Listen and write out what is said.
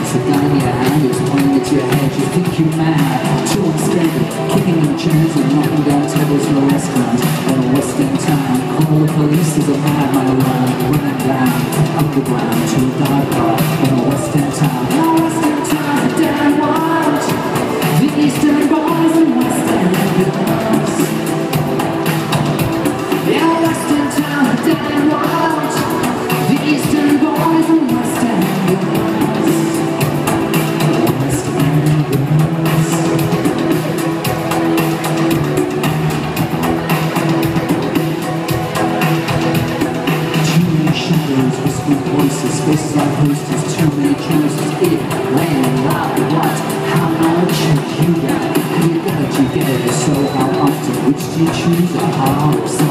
It's a dying it's pointing it your head. You think you're mad, too unstable, kicking in chairs and knocking down tables in a restaurant. and a western town. Call the police is a mad my. Running down, underground to a dive bar. in a western town, in a western town, their? Damn watch the Eastern boys and Western girls. Yeah, Western town, damn watch. Whispering voices, faces like posters, too many choices. It, when, why, what, how much you got? You got you get it, so how often? Which do you choose, or option?